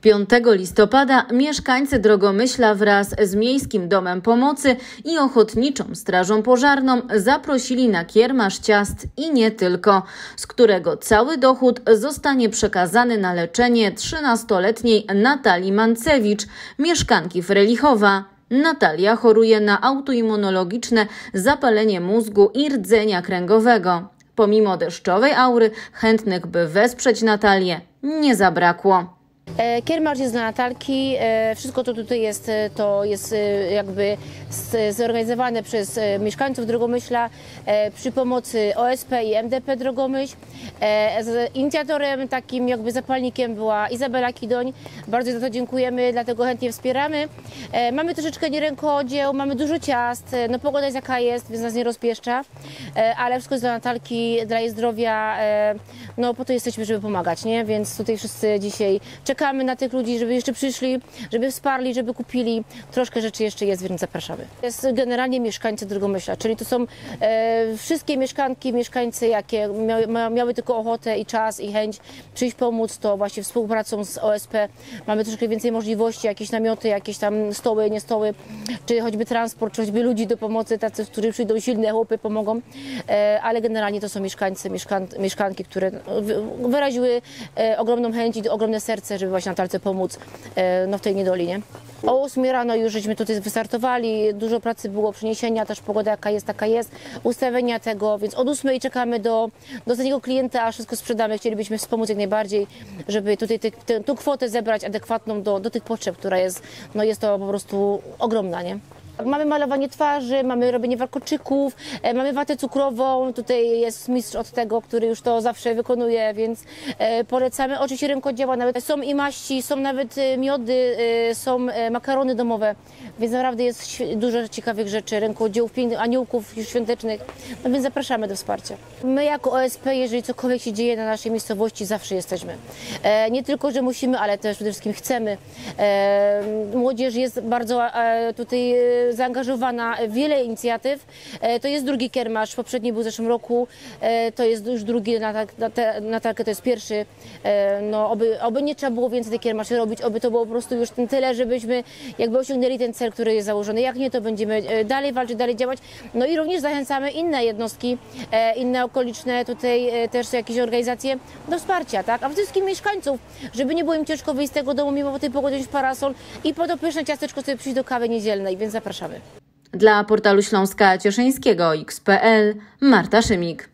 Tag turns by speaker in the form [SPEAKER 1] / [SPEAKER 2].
[SPEAKER 1] 5 listopada mieszkańcy Drogomyśla wraz z Miejskim Domem Pomocy i Ochotniczą Strażą Pożarną zaprosili na kiermasz ciast i nie tylko, z którego cały dochód zostanie przekazany na leczenie 13-letniej Natalii Mancewicz, mieszkanki Frelichowa. Natalia choruje na autoimmunologiczne zapalenie mózgu i rdzenia kręgowego. Pomimo deszczowej aury, chętnych by wesprzeć Natalię nie zabrakło.
[SPEAKER 2] E, Kiermarsz jest dla Natalki, e, wszystko to tutaj jest, e, to jest jakby zorganizowane przez mieszkańców Drogomyśla przy pomocy OSP i MDP Drogomyśl. Inicjatorem takim jakby zapalnikiem była Izabela Kidoń. Bardzo za to dziękujemy, dlatego chętnie wspieramy. Mamy troszeczkę nierękodzieł, mamy dużo ciast, no pogoda jest jaka jest, więc nas nie rozpieszcza, ale wszystko jest dla Natalki, dla jej zdrowia, no po to jesteśmy, żeby pomagać, nie? Więc tutaj wszyscy dzisiaj czekamy na tych ludzi, żeby jeszcze przyszli, żeby wsparli, żeby kupili. Troszkę rzeczy jeszcze jest, więc zapraszamy. Jest generalnie mieszkańcy Drogomyśla, czyli to są e, wszystkie mieszkanki, mieszkańcy, jakie miały, miały tylko ochotę i czas i chęć przyjść pomóc, to właśnie współpracą z OSP mamy troszkę więcej możliwości, jakieś namioty, jakieś tam stoły, nie stoły, czy choćby transport, czy choćby ludzi do pomocy, tacy, którzy przyjdą silne chłopy, pomogą, e, ale generalnie to są mieszkańcy, mieszkan mieszkanki, które wyraziły e, ogromną chęć i ogromne serce, żeby właśnie Natalce pomóc e, no, w tej niedolinie. O 8 rano już żeśmy tutaj wystartowali, dużo pracy było, przeniesienia, też pogoda jaka jest, taka jest, ustawienia tego, więc od 8 czekamy do, do ostatniego klienta, a wszystko sprzedamy. Chcielibyśmy wspomóc jak najbardziej, żeby tutaj te, te, kwotę zebrać adekwatną do, do tych potrzeb, która jest, no jest to po prostu ogromna, nie? Mamy malowanie twarzy, mamy robienie warkoczyków, e, mamy watę cukrową. Tutaj jest mistrz od tego, który już to zawsze wykonuje, więc e, polecamy. Oczywiście rękodzieła, nawet są i maści, są nawet e, miody, są makarony domowe, więc naprawdę jest dużo ciekawych rzeczy, rękodziełów, aniołków świątecznych, no więc zapraszamy do wsparcia. My jako OSP, jeżeli cokolwiek się dzieje na naszej miejscowości, zawsze jesteśmy. Nie tylko, że musimy, ale też przede wszystkim chcemy. Młodzież jest bardzo tutaj zaangażowana w wiele inicjatyw. E, to jest drugi kiermasz, poprzedni był w zeszłym roku, e, to jest już drugi Natalkę, to jest pierwszy. E, no, oby, oby nie trzeba było więcej tych kiermaszy robić, oby to było po prostu już tyle, żebyśmy jakby osiągnęli ten cel, który jest założony. Jak nie, to będziemy dalej walczyć, dalej działać. No i również zachęcamy inne jednostki, inne okoliczne tutaj też jakieś organizacje do wsparcia, tak? A wszystkim mieszkańców, żeby nie było im ciężko wyjść z tego domu mimo tej pogody wziąć parasol i po to pyszne ciasteczko sobie przyjść do kawy niedzielnej, więc zapraszamy.
[SPEAKER 1] Dla portalu Śląska Cieszyńskiego XPL Marta Szymik.